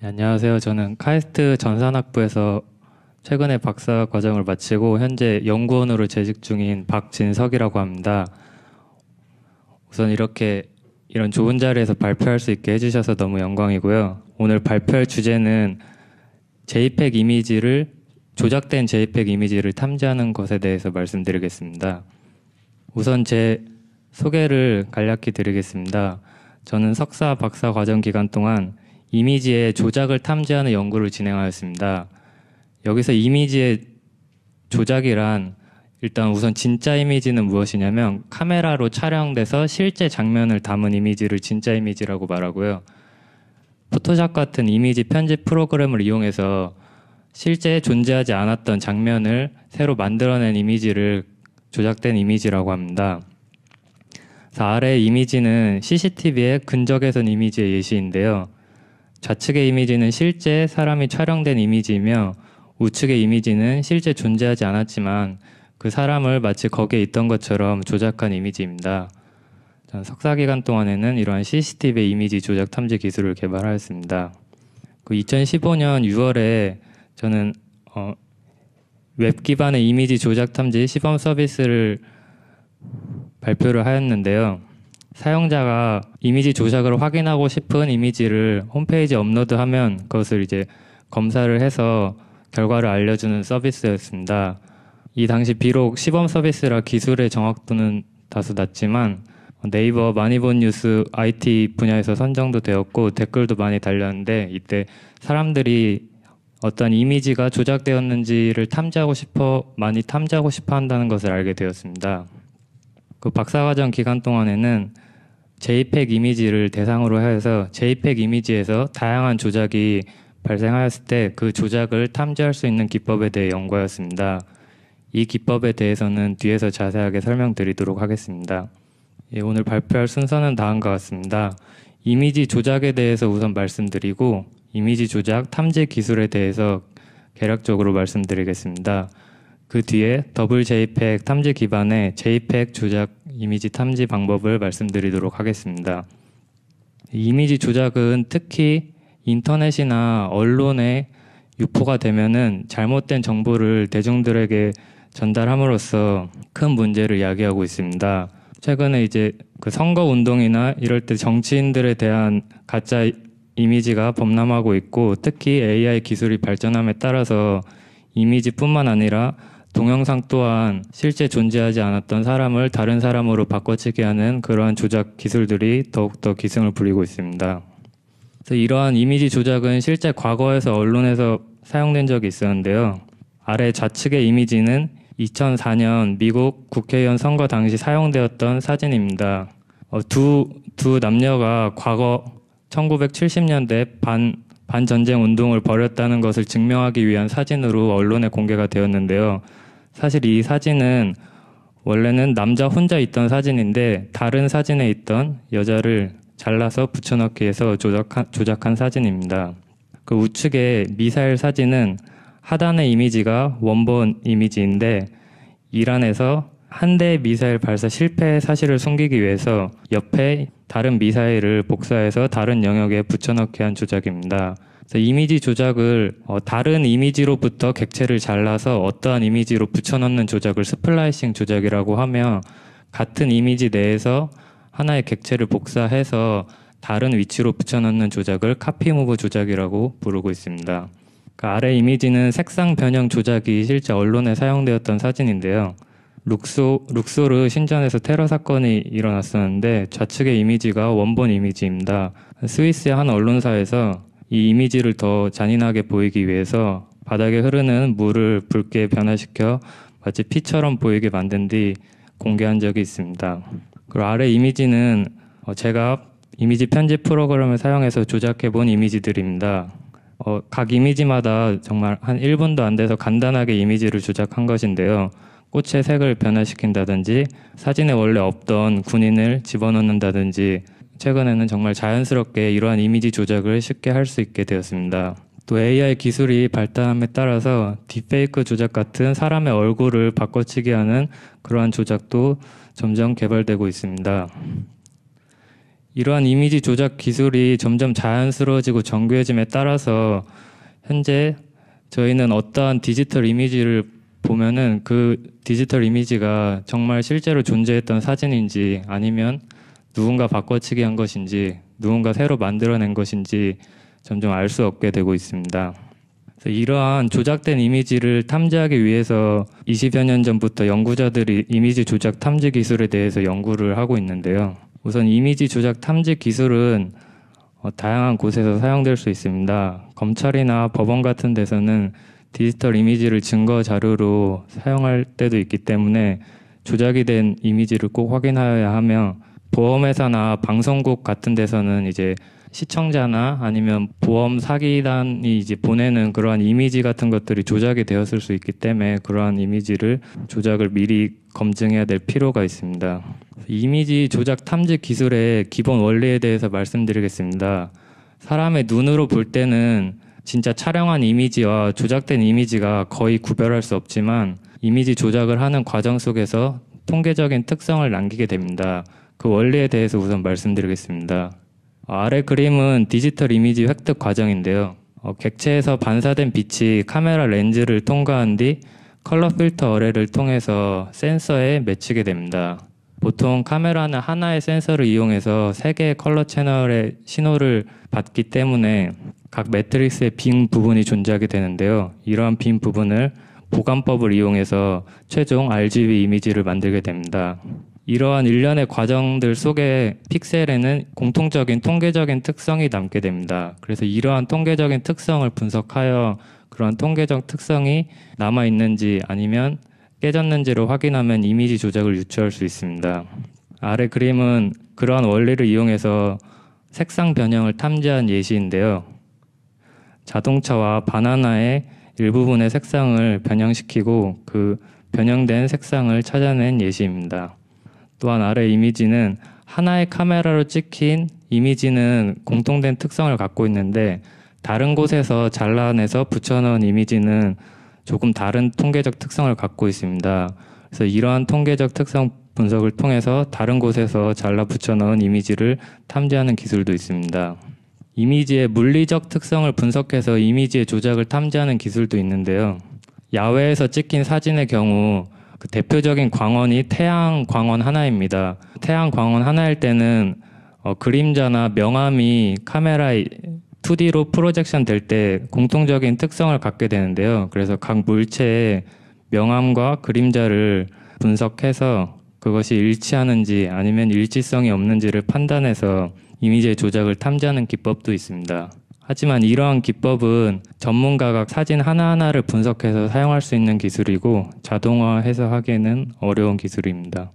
네, 안녕하세요. 저는 카이스트 전산학부에서 최근에 박사 과정을 마치고 현재 연구원으로 재직 중인 박진석이라고 합니다. 우선 이렇게 이런 좋은 자리에서 발표할 수 있게 해주셔서 너무 영광이고요. 오늘 발표할 주제는 JPEG 이미지를 조작된 JPEG 이미지를 탐지하는 것에 대해서 말씀드리겠습니다. 우선 제 소개를 간략히 드리겠습니다. 저는 석사, 박사 과정 기간 동안 이미지의 조작을 탐지하는 연구를 진행하였습니다. 여기서 이미지의 조작이란 일단 우선 진짜 이미지는 무엇이냐면 카메라로 촬영돼서 실제 장면을 담은 이미지를 진짜 이미지라고 말하고요. 포토샵 같은 이미지 편집 프로그램을 이용해서 실제 존재하지 않았던 장면을 새로 만들어낸 이미지를 조작된 이미지라고 합니다. 아래 이미지는 CCTV의 근적외선 이미지의 예시인데요. 좌측의 이미지는 실제 사람이 촬영된 이미지이며 우측의 이미지는 실제 존재하지 않았지만 그 사람을 마치 거기에 있던 것처럼 조작한 이미지입니다. 석사 기간 동안에는 이러한 CCTV 이미지 조작 탐지 기술을 개발하였습니다. 그 2015년 6월에 저는 어, 웹 기반의 이미지 조작 탐지 시범 서비스를 발표를 하였는데요. 사용자가 이미지 조작을 확인하고 싶은 이미지를 홈페이지에 업로드하면 그것을 이제 검사를 해서 결과를 알려주는 서비스였습니다. 이 당시 비록 시범 서비스라 기술의 정확도는 다소 낮지만 네이버 많이 본 뉴스 IT 분야에서 선정도 되었고 댓글도 많이 달렸는데 이때 사람들이 어떤 이미지가 조작되었는지를 탐지하고 싶어 많이 탐지하고 싶어 한다는 것을 알게 되었습니다. 그 박사과정 기간 동안에는 JPEG 이미지를 대상으로 해서 JPEG 이미지에서 다양한 조작이 발생하였을 때 그 조작을 탐지할 수 있는 기법에 대해 연구하였습니다. 이 기법에 대해서는 뒤에서 자세하게 설명드리도록 하겠습니다. 예, 오늘 발표할 순서는 다음과 같습니다. 이미지 조작에 대해서 우선 말씀드리고 이미지 조작 탐지 기술에 대해서 개략적으로 말씀드리겠습니다. 그 뒤에 더블 JPEG 탐지 기반의 JPEG 조작 이미지 탐지 방법을 말씀드리도록 하겠습니다. 이미지 조작은 특히 인터넷이나 언론에 유포가 되면은 잘못된 정보를 대중들에게 전달함으로써 큰 문제를 야기하고 있습니다. 최근에 이제 그 선거 운동이나 이럴 때 정치인들에 대한 가짜 이미지가 범람하고 있고 특히 AI 기술이 발전함에 따라서 이미지뿐만 아니라 동영상 또한 실제 존재하지 않았던 사람을 다른 사람으로 바꿔치기 하는 그러한 조작 기술들이 더욱더 기승을 부리고 있습니다. 그래서 이러한 이미지 조작은 실제 과거에서 언론에서 사용된 적이 있었는데요. 아래 좌측의 이미지는 2004년 미국 국회의원 선거 당시 사용되었던 사진입니다. 어, 두, 두 남녀가 과거 1970년대 반, 반전쟁 운동을 벌였다는 것을 증명하기 위한 사진으로 언론에 공개가 되었는데요. 사실 이 사진은 원래는 남자 혼자 있던 사진인데 다른 사진에 있던 여자를 잘라서 붙여넣기 위해서 조작한, 조작한 사진입니다. 그 우측의 미사일 사진은 하단의 이미지가 원본 이미지인데 이란에서 한 대의 미사일 발사 실패 사실을 숨기기 위해서 옆에 다른 미사일을 복사해서 다른 영역에 붙여넣기 한 조작입니다. 이미지 조작을 어, 다른 이미지로부터 객체를 잘라서 어떠한 이미지로 붙여넣는 조작을 splicing 조작이라고 하며 같은 이미지 내에서 하나의 객체를 복사해서 다른 위치로 붙여넣는 조작을 copy move 조작이라고 부르고 있습니다. 그 아래 이미지는 색상 변형 조작이 실제 언론에 사용되었던 사진인데요. 룩소, 룩소르 신전에서 테러 사건이 일어났었는데 좌측의 이미지가 원본 이미지입니다. 스위스의 한 언론사에서 이 이미지를 더 잔인하게 보이기 위해서 바닥에 흐르는 물을 붉게 변화시켜 마치 피처럼 보이게 만든 뒤 공개한 적이 있습니다. 그리고 아래 이미지는 어, 제가 이미지 편집 프로그램을 사용해서 조작해 본 이미지들입니다. 어, 각 이미지마다 정말 한 1분도 안 돼서 간단하게 이미지를 조작한 것인데요. 꽃의 색을 변화시킨다든지 사진에 원래 없던 군인을 집어넣는다든지 최근에는 정말 자연스럽게 이러한 이미지 조작을 쉽게 할 수 있게 되었습니다. 또 AI 기술이 발달함에 따라서 딥페이크 조작 같은 사람의 얼굴을 바꿔치기 하는 그러한 조작도 점점 개발되고 있습니다. 이러한 이미지 조작 기술이 점점 자연스러워지고 정교해짐에 따라서 현재 저희는 어떠한 디지털 이미지를 보면은 그 디지털 이미지가 정말 실제로 존재했던 사진인지 아니면 누군가 바꿔치기 한 것인지 누군가 새로 만들어낸 것인지 점점 알 수 없게 되고 있습니다. 이러한 조작된 이미지를 탐지하기 위해서 20여 년 전부터 연구자들이 이미지 조작 탐지 기술에 대해서 연구를 하고 있는데요. 우선 이미지 조작 탐지 기술은 어, 다양한 곳에서 사용될 수 있습니다. 검찰이나 법원 같은 데서는 디지털 이미지를 증거 자료로 사용할 때도 있기 때문에 조작이 된 이미지를 꼭 확인하여야 하며 보험회사나 방송국 같은 데서는 이제 시청자나 아니면 보험 사기단이 이제 보내는 그러한 이미지 같은 것들이 조작이 되었을 수 있기 때문에 그러한 이미지를 조작을 미리 검증해야 될 필요가 있습니다. 이미지 조작 탐지 기술의 기본 원리에 대해서 말씀드리겠습니다. 사람의 눈으로 볼 때는 진짜 촬영한 이미지와 조작된 이미지가 거의 구별할 수 없지만 이미지 조작을 하는 과정 속에서 통계적인 특성을 남기게 됩니다. 그 원리에 대해서 우선 말씀드리겠습니다. 아래 그림은 디지털 이미지 획득 과정인데요. 어, 객체에서 반사된 빛이 카메라 렌즈를 통과한 뒤 컬러 필터 array를 통해서 센서에 맺히게 됩니다. 보통 카메라는 하나의 센서를 이용해서 세 개의 컬러 채널의 신호를 받기 때문에 각 매트릭스의 빈 부분이 존재하게 되는데요. 이러한 빈 부분을 보간법을 이용해서 최종 RGB 이미지를 만들게 됩니다. 이러한 일련의 과정들 속에 픽셀에는 공통적인 통계적인 특성이 남게 됩니다. 그래서 이러한 통계적인 특성을 분석하여 그러한 통계적 특성이 남아 있는지 아니면 깨졌는지를 확인하면 이미지 조작을 유추할 수 있습니다. 아래 그림은 그러한 원리를 이용해서 색상 변형을 탐지한 예시인데요. 자동차와 바나나의 일부분의 색상을 변형시키고 그 변형된 색상을 찾아낸 예시입니다. 또한 아래 이미지는 하나의 카메라로 찍힌 이미지는 공통된 특성을 갖고 있는데 다른 곳에서 잘라내서 붙여넣은 이미지는 조금 다른 통계적 특성을 갖고 있습니다. 그래서 이러한 통계적 특성 분석을 통해서 다른 곳에서 잘라 붙여넣은 이미지를 탐지하는 기술도 있습니다. 이미지의 물리적 특성을 분석해서 이미지의 조작을 탐지하는 기술도 있는데요. 야외에서 찍힌 사진의 경우 그 대표적인 광원이 태양 광원 하나입니다. 태양 광원 하나일 때는 어, 그림자나 명암이 카메라에 2D로 프로젝션 될 때 공통적인 특성을 갖게 되는데요. 그래서 각 물체의 명암과 그림자를 분석해서 그것이 일치하는지 아니면 일치성이 없는지를 판단해서 이미지의 조작을 탐지하는 기법도 있습니다. 하지만 이러한 기법은 전문가가 사진 하나하나를 분석해서 사용할 수 있는 기술이고 자동화해서 하기에는 어려운 기술입니다.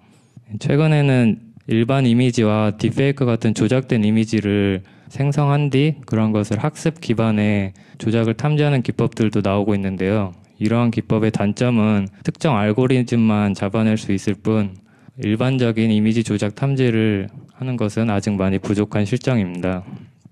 최근에는 일반 이미지와 딥페이크 같은 조작된 이미지를 생성한 뒤 그런 것을 학습 기반의 조작을 탐지하는 기법들도 나오고 있는데요. 이러한 기법의 단점은 특정 알고리즘만 잡아낼 수 있을 뿐 일반적인 이미지 조작 탐지를 하는 것은 아직 많이 부족한 실정입니다.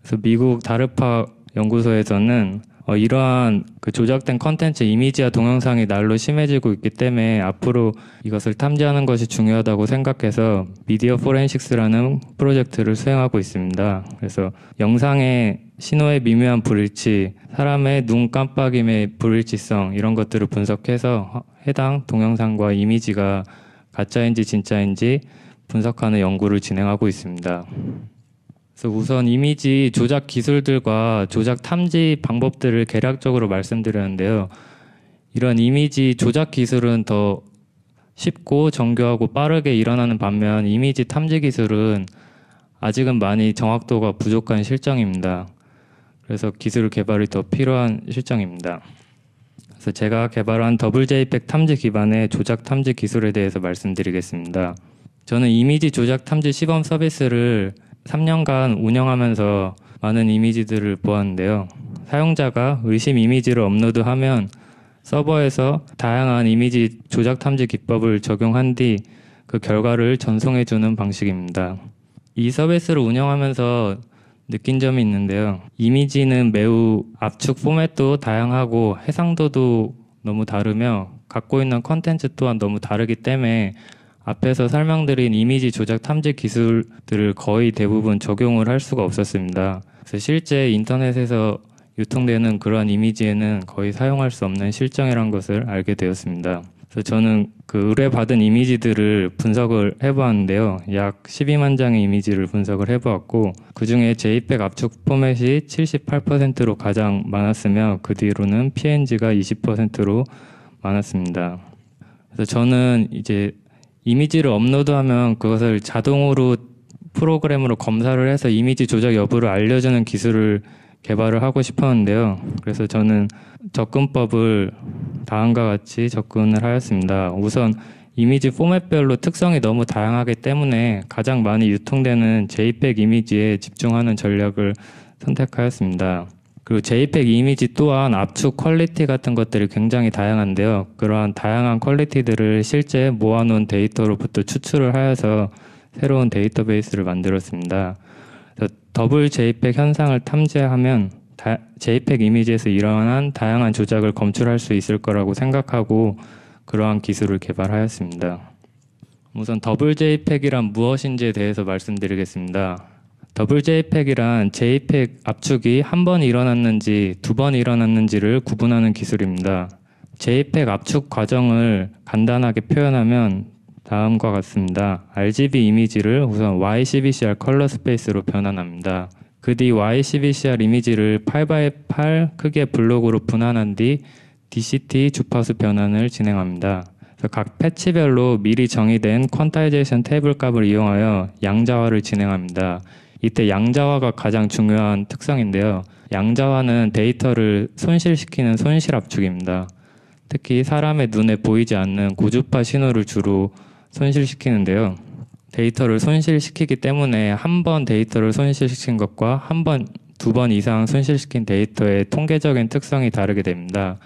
그래서 미국 다르파 연구소에서는 어, 이러한 그 조작된 컨텐츠 이미지와 동영상이 날로 심해지고 있기 때문에 앞으로 이것을 탐지하는 것이 중요하다고 생각해서 미디어 포렌식스라는 프로젝트를 수행하고 있습니다. 그래서 영상의 신호의 미묘한 불일치, 사람의 눈 깜빡임의 불일치성 이런 것들을 분석해서 해당 동영상과 이미지가 가짜인지 진짜인지 분석하는 연구를 진행하고 있습니다. 그래서 우선 이미지 조작 기술들과 조작 탐지 방법들을 개략적으로 말씀드렸는데요. 이런 이미지 조작 기술은 더 쉽고 정교하고 빠르게 일어나는 반면 이미지 탐지 기술은 아직은 많이 정확도가 부족한 실정입니다. 그래서 기술 개발이 더 필요한 실정입니다. 그래서 제가 개발한 더블 JPEG 탐지 기반의 조작 탐지 기술에 대해서 말씀드리겠습니다. 저는 이미지 조작 탐지 시범 서비스를 3년간 운영하면서 많은 이미지들을 보았는데요. 사용자가 의심 이미지를 업로드하면 서버에서 다양한 이미지 조작 탐지 기법을 적용한 뒤 그 결과를 전송해 주는 방식입니다. 이 서비스를 운영하면서 느낀 점이 있는데요. 이미지는 매우 압축 포맷도 다양하고 해상도도 너무 다르며 갖고 있는 컨텐츠 또한 너무 다르기 때문에 앞에서 설명드린 이미지 조작 탐지 기술들을 거의 대부분 적용을 할 수가 없었습니다. 그래서 실제 인터넷에서 유통되는 그러한 이미지에는 거의 사용할 수 없는 실정이란 것을 알게 되었습니다. 그래서 저는 그 의뢰받은 이미지들을 분석을 해보았는데요. 약 12만 장의 이미지를 분석을 해보았고 그 중에 JPEG 압축 포맷이 78%로 가장 많았으며 그 뒤로는 PNG가 20%로 많았습니다. 그래서 저는 이제 이미지를 업로드하면 그것을 자동으로 프로그램으로 검사를 해서 이미지 조작 여부를 알려주는 기술을 개발을 하고 싶었는데요. 그래서 저는 접근법을 다음과 같이 접근을 하였습니다. 우선 이미지 포맷별로 특성이 너무 다양하기 때문에 가장 많이 유통되는 JPEG 이미지에 집중하는 전략을 선택하였습니다. 그리고 JPEG 이미지 또한 압축 quality 같은 것들이 굉장히 다양한데요. 그러한 다양한 quality들을 실제 모아놓은 데이터로부터 추출을 하여서 새로운 데이터베이스를 만들었습니다. 더블 JPEG 현상을 탐지하면 다, JPEG 이미지에서 이러한 다양한 조작을 검출할 수 있을 거라고 생각하고 그러한 기술을 개발하였습니다. 우선 더블 JPEG이란 무엇인지에 대해서 말씀드리겠습니다. 더블 JPEG이란 JPEG 압축이 한 번 일어났는지 두 번 일어났는지를 구분하는 기술입니다. JPEG 압축 과정을 간단하게 표현하면 다음과 같습니다. RGB 이미지를 우선 YCBCR color space로 변환합니다. 그 뒤 YCBCR 이미지를 8x8 크기의 블록으로 분할한 뒤 DCT 주파수 변환을 진행합니다. 각 patch별로 미리 정의된 quantization table 값을 이용하여 양자화를 진행합니다. 이때 양자화가 가장 중요한 특성인데요. 양자화는 데이터를 손실시키는 손실 압축입니다. 특히 사람의 눈에 보이지 않는 고주파 신호를 주로 손실시키는데요. 데이터를 손실시키기 때문에 한 번 데이터를 손실시킨 것과 한 번, 두 번 이상 손실시킨 데이터의 통계적인 특성이 다르게 됩니다.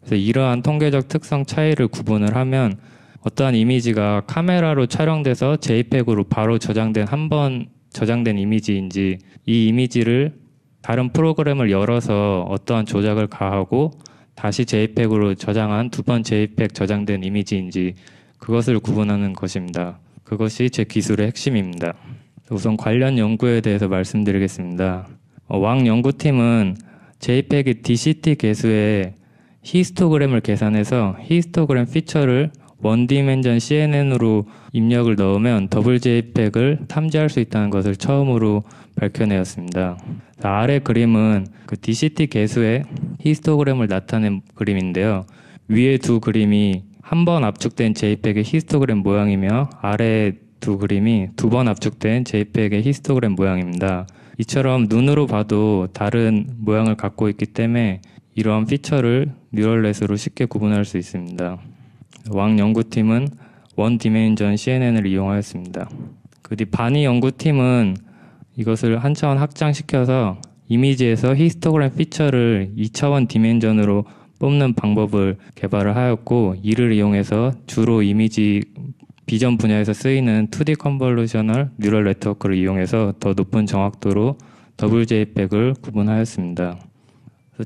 그래서 이러한 통계적 특성 차이를 구분을 하면 어떠한 이미지가 카메라로 촬영돼서 JPEG으로 바로 저장된 한 번 저장된 이미지인지 이 이미지를 다른 프로그램을 열어서 어떠한 조작을 가하고 다시 JPEG으로 저장한 두 번 JPEG 저장된 이미지인지 그것을 구분하는 것입니다. 그것이 제 기술의 핵심입니다. 우선 관련 연구에 대해서 말씀드리겠습니다. 어, 왕 연구팀은 JPEG DCT 계수의 히스토그램을 계산해서 히스토그램 feature를 one dimension CNN으로 입력을 넣으면 더블 JPEG을 탐지할 수 있다는 것을 처음으로 밝혀내었습니다. 아래 그림은 그 DCT 계수의 히스토그램을 나타낸 그림인데요. 위에 두 그림이 한 번 압축된 JPEG의 히스토그램 모양이며 아래 두 그림이 두 번 압축된 JPEG의 히스토그램 모양입니다. 이처럼 눈으로 봐도 다른 모양을 갖고 있기 때문에 이러한 feature를 neural net으로 쉽게 구분할 수 있습니다. 왕 연구팀은 one dimension CNN을 이용하였습니다. 그 뒤 바니 연구팀은 이것을 한 차원 확장시켜서 이미지에서 히스토그램 feature를 2차원 dimension으로 뽑는 방법을 개발을 하였고 이를 이용해서 주로 이미지 비전 분야에서 쓰이는 2D convolutional neural network를 이용해서 더 높은 정확도로 더블 JPEG을 구분하였습니다.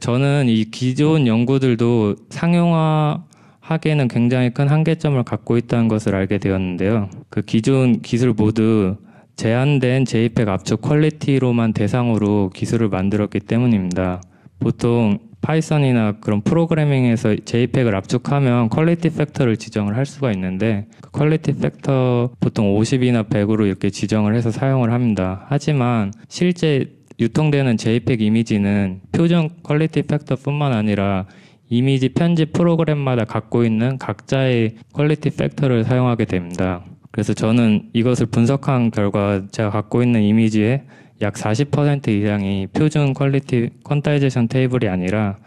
저는 이 기존 연구들도 상용화 하기에는 굉장히 큰 한계점을 갖고 있다는 것을 알게 되었는데요. 그 기존 기술 모두 제한된 JPEG 압축 quality로만 대상으로 기술을 만들었기 때문입니다. 보통 Python이나 그런 프로그래밍에서 JPEG을 압축하면 quality factor를 지정을 할 수가 있는데 그 quality factor 보통 50이나 100으로 이렇게 지정을 해서 사용을 합니다. 하지만 실제 유통되는 JPEG 이미지는 표준 quality factor뿐만 아니라 이미지 편집 프로그램마다 갖고 있는 각자의 quality factor를 사용하게 됩니다. 그래서 저는 이것을 분석한 결과 제가 갖고 있는 이미지의 약 40% 이상이 표준 quality quantization 테이블이 아니라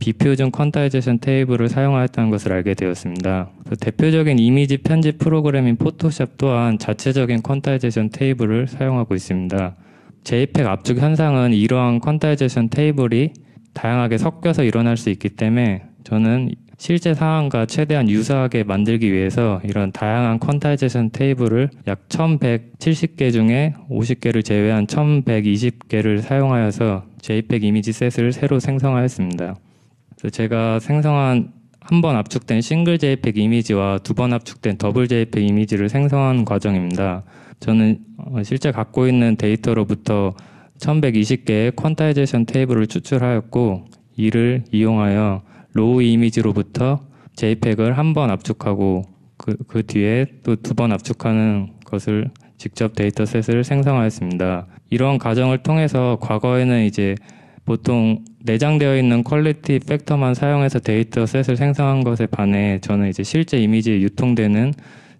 비표준 quantization 테이블을 사용하였다는 것을 알게 되었습니다. 대표적인 이미지 편집 프로그램인 Photoshop 또한 자체적인 quantization 테이블을 사용하고 있습니다. JPEG 압축 현상은 이러한 quantization 테이블이 다양하게 섞여서 일어날 수 있기 때문에 저는 실제 상황과 최대한 유사하게 만들기 위해서 이런 다양한 quantization 테이블을 약 1170개 중에 50개를 제외한 1120개를 사용하여서 JPEG 이미지 set을 새로 생성하였습니다. 제가 생성한 한 번 압축된 싱글 JPEG 이미지와 두 번 압축된 더블 JPEG 이미지를 생성하는 과정입니다. 저는 어, 실제 갖고 있는 데이터로부터 1120개의 quantization 테이블을 추출하였고 이를 이용하여 raw 이미지로부터 JPEG을 한 번 압축하고 그, 그 뒤에 또 두 번 압축하는 것을 직접 dataset을 생성하였습니다. 이런 과정을 통해서 과거에는 이제 보통 내장되어 있는 quality factor만 사용해서 dataset을 생성한 것에 반해 저는 이제 실제 이미지에 유통되는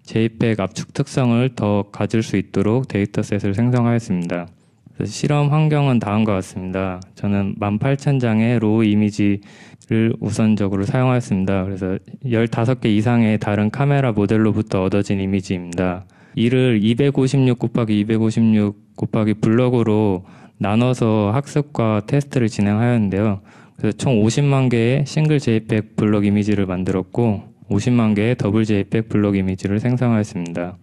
JPEG 압축 특성을 더 가질 수 있도록 dataset을 생성하였습니다. 실험 환경은 다음과 같습니다. 저는 18,000장의 raw 이미지를 우선적으로 사용하였습니다. 그래서 15개 이상의 다른 카메라 모델로부터 얻어진 이미지입니다. 이를 256 곱하기 256 곱하기 블럭으로 나눠서 학습과 테스트를 진행하였는데요. 그래서 총 50만 개의 싱글 JPEG 블럭 이미지를 만들었고 50만 개의 더블 JPEG 블럭 이미지를 생성하였습니다.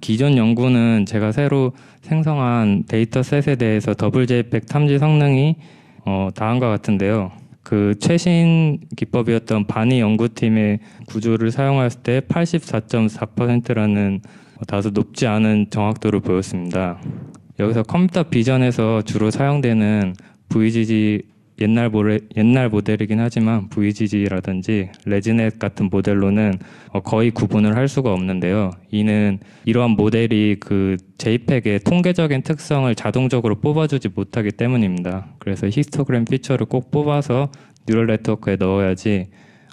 기존 연구는 제가 새로 생성한 dataset에 대해서 더블 JPEG 탐지 성능이 어, 다음과 같은데요. 그 최신 기법이었던 Barni 연구팀의 구조를 사용했을 때 84.4%라는 다소 높지 않은 정확도를 보였습니다. 여기서 컴퓨터 비전에서 주로 사용되는 VGG 옛날 모델, 옛날 모델이긴 하지만 VGG라든지 ResNet 같은 모델로는 어, 거의 구분을 할 수가 없는데요. 이는 이러한 모델이 그 JPEG의 통계적인 특성을 자동적으로 뽑아주지 못하기 때문입니다. 그래서 히스토그램 feature를 꼭 뽑아서 neural 네트워크에 넣어야지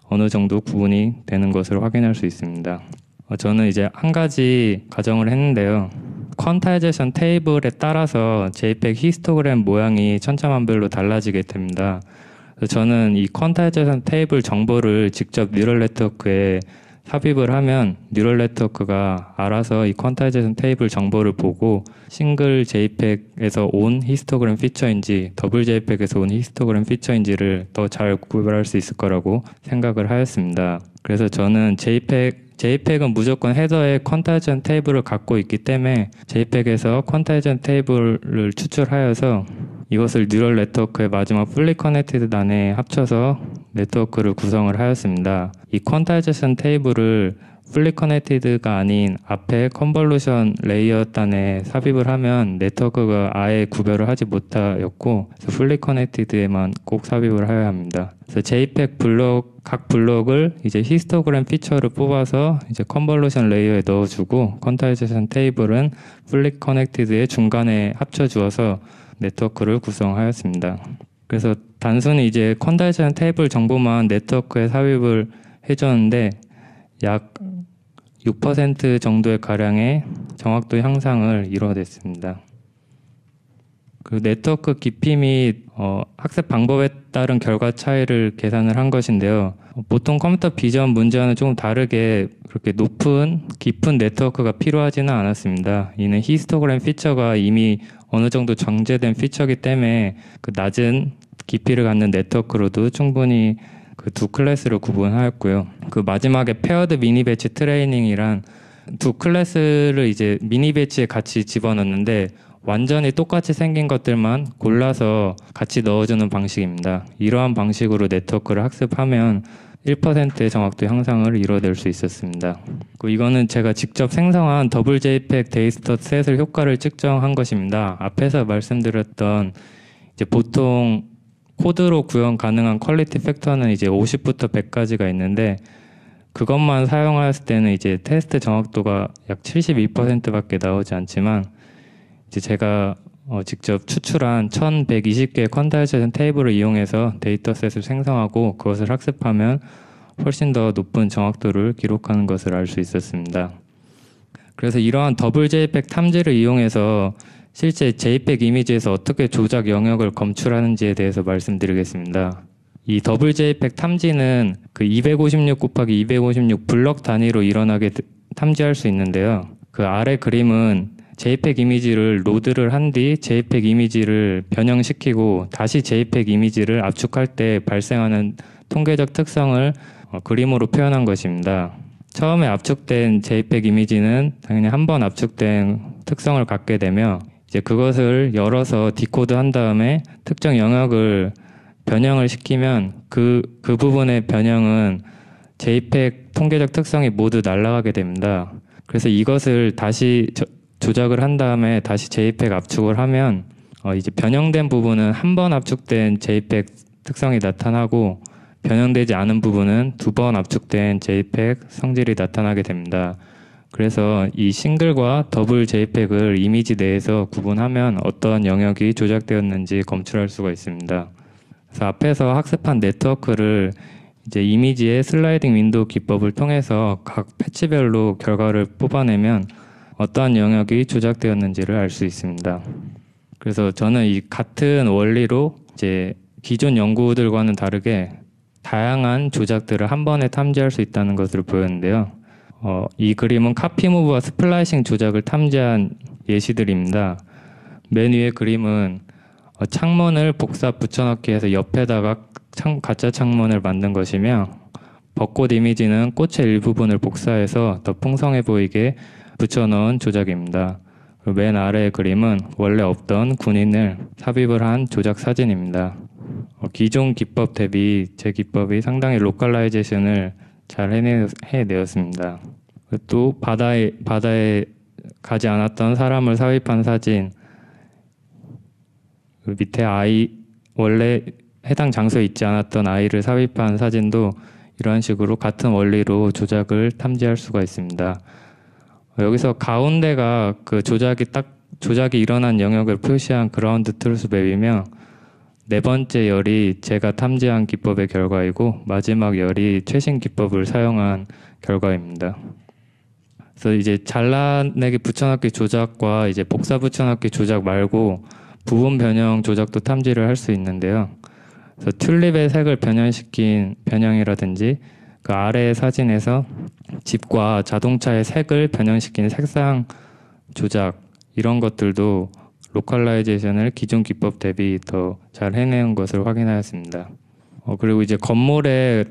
어느 정도 구분이 되는 것을 확인할 수 있습니다. 어, 저는 이제 한 가지 가정을 했는데요. quantization 테이블에 따라서 JPEG 히스토그램 모양이 천차만별로 달라지게 됩니다. 저는 이 quantization 테이블 정보를 직접 neural 네트워크에 삽입을 하면 neural 네트워크가 알아서 이 quantization 테이블 정보를 보고 싱글 JPEG에서 온 히스토그램 feature인지 더블 JPEG에서 온 히스토그램 feature인지를 더 잘 구별할 수 있을 거라고 생각을 하였습니다. 그래서 저는 JPEG JPEG은 무조건 header에 quantization 테이블을 갖고 있기 때문에 JPEG에서 quantization 테이블을 추출하여서 이것을 neural 네트워크의 마지막 fully connected 단에 합쳐서 네트워크를 구성을 하였습니다. 이 quantization 테이블을 fully connected가 아닌 앞에 convolution layer 단에 삽입을 하면 네트워크가 아예 구별을 하지 못하였고 fully connected에만 꼭 삽입을 하여야 합니다. 그래서 JPEG 블록 각 블록을 이제 히스토그램 feature를 뽑아서 이제 convolution layer에 넣어주고 quantization 테이블은 fully connected의 중간에 합쳐 주어서 네트워크를 구성하였습니다. 그래서 단순히 이제 quantization 테이블 정보만 네트워크에 삽입을 해줬는데 약 6% 정도의 가량의 정확도 향상을 이뤄냈습니다. 그 네트워크 깊이 및 어, 학습 방법에 따른 결과 차이를 계산을 한 것인데요. 보통 컴퓨터 비전 문제와는 조금 다르게 그렇게 높은 깊은 네트워크가 필요하지는 않았습니다. 이는 히스토그램 피처가 이미 어느 정도 정제된 피처기 때문에 그 낮은 깊이를 갖는 네트워크로도 충분히 그 두 클래스를 구분하였고요. 그 마지막에 paired mini batch training이란 두 클래스를 이제 mini batch에 같이 집어넣는데 완전히 똑같이 생긴 것들만 골라서 같이 넣어주는 방식입니다. 이러한 방식으로 네트워크를 학습하면 1%의 정확도 향상을 이뤄낼 수 있었습니다. 그 이거는 제가 직접 생성한 더블 JPEG dataset을 효과를 측정한 것입니다. 앞에서 말씀드렸던 이제 보통 코드로 구현 가능한 quality factor는 이제 50부터 100까지가 있는데 그것만 사용하였을 때는 이제 테스트 정확도가 약 72%밖에 나오지 않지만 이제 제가 어 직접 추출한 1120개의 quantization 테이블을 이용해서 dataset을 생성하고 그것을 학습하면 훨씬 더 높은 정확도를 기록하는 것을 알 수 있었습니다. 그래서 이러한 더블 JPEG 탐지를 이용해서 실제 JPEG 이미지에서 어떻게 조작 영역을 검출하는지에 대해서 말씀드리겠습니다. 이 더블 JPEG 탐지는 그 256 곱하기 256 블럭 단위로 일어나게 탐지할 수 있는데요. 그 아래 그림은 JPEG 이미지를 load를 한 뒤 JPEG 이미지를 변형시키고 다시 JPEG 이미지를 압축할 때 발생하는 통계적 특성을 어, 그림으로 표현한 것입니다. 처음에 압축된 JPEG 이미지는 당연히 한 번 압축된 특성을 갖게 되며 이제 그것을 열어서 decode 한 다음에 특정 영역을 변형을 시키면 그, 그 부분의 변형은 JPEG 통계적 특성이 모두 날아가게 됩니다. 그래서 이것을 다시 저- 조작을 한 다음에 다시 JPEG 압축을 하면 어, 이제 변형된 부분은 한 번 압축된 JPEG 특성이 나타나고 변형되지 않은 부분은 두 번 압축된 JPEG 성질이 나타나게 됩니다. 그래서 이 싱글과 더블 JPEG을 이미지 내에서 구분하면 어떤 영역이 조작되었는지 검출할 수가 있습니다. 그래서 앞에서 학습한 네트워크를 이제 이미지의 sliding window 기법을 통해서 각 patch별로 결과를 뽑아내면 어떠한 영역이 조작되었는지를 알 수 있습니다. 그래서 저는 이 같은 원리로 이제 기존 연구들과는 다르게 다양한 조작들을 한 번에 탐지할 수 있다는 것을 보였는데요. 어, 이 그림은 copy move와 splicing 조작을 탐지한 예시들입니다. 맨 위의 그림은 어, 창문을 복사 붙여넣기 해서 옆에다가 창- 가짜 창문을 만든 것이며 벚꽃 이미지는 꽃의 일부분을 복사해서 더 풍성해 보이게 붙여넣은 조작입니다. 맨 아래의 그림은 원래 없던 군인을 삽입을 한 조작 사진입니다. 어, 기존 기법 대비 제 기법이 상당히 localization을 잘 해내, 해내었습니다. 또 바다에 바다에 가지 않았던 사람을 삽입한 사진 그 밑에 아이 원래 해당 장소에 있지 않았던 아이를 삽입한 사진도 이러한 식으로 같은 원리로 조작을 탐지할 수가 있습니다. 어, 여기서 가운데가 그 조작이 딱 조작이 일어난 영역을 표시한 ground truth map이며 네 번째 열이 제가 탐지한 기법의 결과이고 마지막 열이 최신 기법을 사용한 결과입니다. 그래서 이제 잘라내기 붙여넣기 조작과 이제 복사 붙여넣기 조작 말고 부분 변형 조작도 탐지를 할 수 있는데요. 그래서 튤립의 색을 변형시킨 변형이라든지 그 아래 사진에서 집과 자동차의 색을 변형시킨 색상 조작 이런 것들도 localization을 기존 기법 대비 더 잘 해내는 것을 확인하였습니다. 어, 그리고 이제 건물에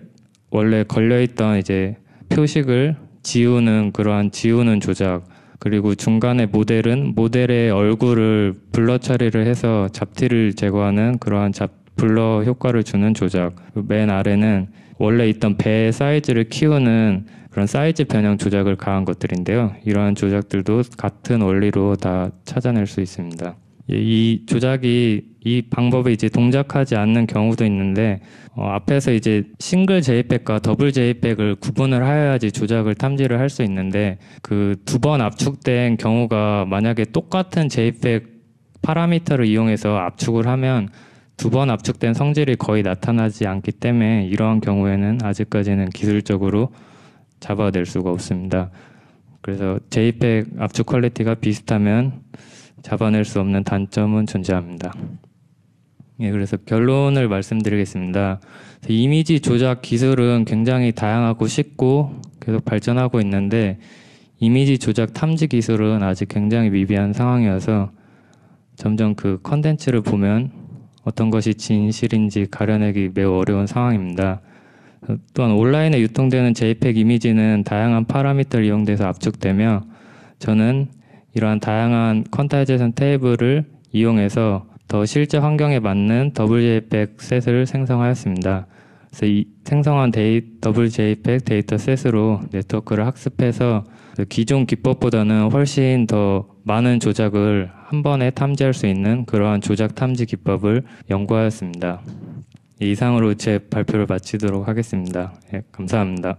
원래 걸려있던 이제 표식을 지우는 그러한 지우는 조작 그리고 중간에 모델은 모델의 얼굴을 blur 처리를 해서 잡티를 제거하는 그러한 잡 blur 효과를 주는 조작 맨 아래는 원래 있던 배의 사이즈를 키우는 그런 사이즈 변형 조작을 가한 것들인데요. 이러한 조작들도 같은 원리로 다 찾아낼 수 있습니다. 예, 이 조작이 이 방법에 이제 동작하지 않는 경우도 있는데 어, 앞에서 이제 싱글 JPEG과 더블 JPEG을 구분을 하여야지 조작을 탐지를 할 수 있는데 그 두 번 압축된 경우가 만약에 똑같은 JPEG 파라미터를 이용해서 압축을 하면 두 번 압축된 성질이 거의 나타나지 않기 때문에 이러한 경우에는 아직까지는 기술적으로 잡아낼 수가 없습니다. 그래서 JPEG 압축 quality가 비슷하면 잡아낼 수 없는 단점은 존재합니다. 예, 그래서 결론을 말씀드리겠습니다. 이미지 조작 기술은 굉장히 다양하고 쉽고 계속 발전하고 있는데 이미지 조작 탐지 기술은 아직 굉장히 미비한 상황이어서 점점 그 컨텐츠를 보면 어떤 것이 진실인지 가려내기 매우 어려운 상황입니다. 또한 온라인에 유통되는 JPEG 이미지는 다양한 파라미터를 이용돼서 압축되며 저는 이러한 다양한 quantization table을 이용해서 더 실제 환경에 맞는 더블 JPEG set을 생성하였습니다. 그래서 이 생성한 데이, 더블 JPEG 데이터 set으로 네트워크를 학습해서 그 기존 기법보다는 훨씬 더 많은 조작을 한 번에 탐지할 수 있는 그러한 조작 탐지 기법을 연구하였습니다. 이상으로 제 발표를 마치도록 하겠습니다. 예, 감사합니다.